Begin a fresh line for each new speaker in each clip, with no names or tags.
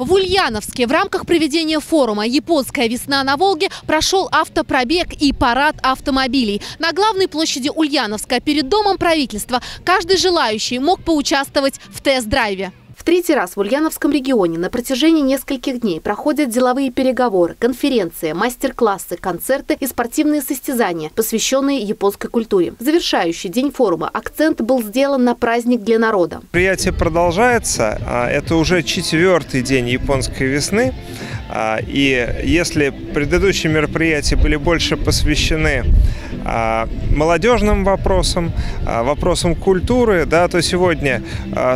В Ульяновске в рамках проведения форума «Японская весна на Волге» прошел автопробег и парад автомобилей. На главной площади Ульяновска перед Домом правительства каждый желающий мог поучаствовать в тест-драйве. В третий раз в Ульяновском регионе на протяжении нескольких дней проходят деловые переговоры, конференции, мастер-классы, концерты и спортивные состязания, посвященные японской культуре. В завершающий день форума акцент был сделан на праздник для народа.
Мероприятие продолжается. А, это уже четвертый день японской весны. А, и если предыдущие мероприятия были больше посвящены а, молодежным вопросам, а, вопросам культуры, да, то сегодня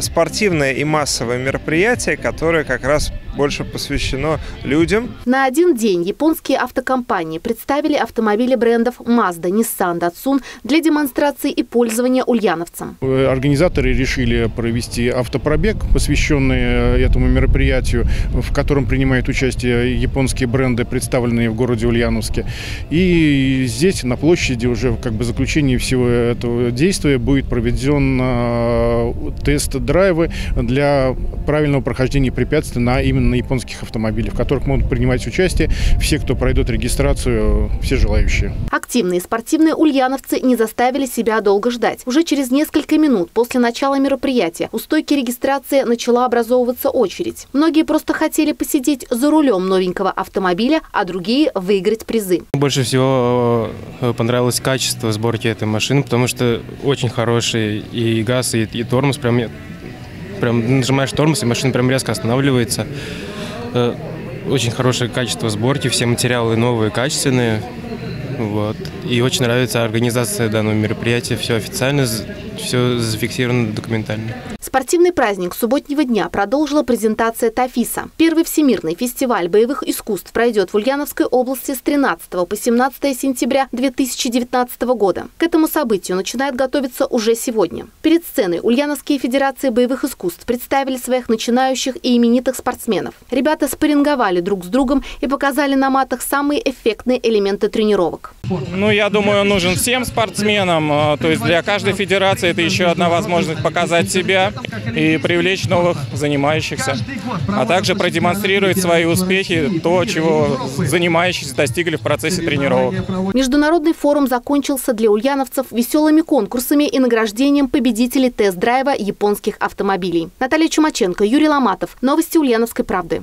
спортивное и массовое мероприятие, которое как раз больше посвящено людям.
На один день японские автокомпании представили автомобили брендов Mazda, Nissan, Datsun для демонстрации и пользования ульяновцам.
Организаторы решили провести автопробег, посвященный этому мероприятию, в котором принимают участие японские бренды, представленные в городе Ульяновске. И здесь, на площади, уже как бы заключение всего этого действия будет проведен э, тест-драйвы для правильного прохождения препятствий на именно на японских автомобилях, в которых могут принимать участие все, кто пройдет регистрацию, все желающие.
Активные спортивные ульяновцы не заставили себя долго ждать. Уже через несколько минут после начала мероприятия у стойки регистрации начала образовываться очередь. Многие просто хотели посидеть за рулем новенького автомобиля, а другие выиграть призы.
Больше всего э, понравилось качество сборки этой машины, потому что очень хороший и газ, и, и тормоз прям прям нажимаешь тормоз, и машина прям резко останавливается. Э, очень хорошее качество сборки, все материалы новые, качественные. Вот. И очень нравится организация данного мероприятия. Все официально, все зафиксировано документально.
Спортивный праздник субботнего дня продолжила презентация Тафиса. Первый всемирный фестиваль боевых искусств пройдет в Ульяновской области с 13 по 17 сентября 2019 года. К этому событию начинают готовиться уже сегодня. Перед сценой Ульяновские федерации боевых искусств представили своих начинающих и именитых спортсменов. Ребята спарринговали друг с другом и показали на матах самые эффектные элементы тренировок.
Ну, я думаю, он нужен всем спортсменам. А, то есть для каждой федерации это еще одна возможность показать себя и привлечь новых занимающихся, а также продемонстрировать свои успехи, то, чего занимающиеся достигли в процессе тренировок.
Международный форум закончился для ульяновцев веселыми конкурсами и награждением победителей тест-драйва японских автомобилей. Наталья Чумаченко, Юрий Ломатов. Новости Ульяновской правды.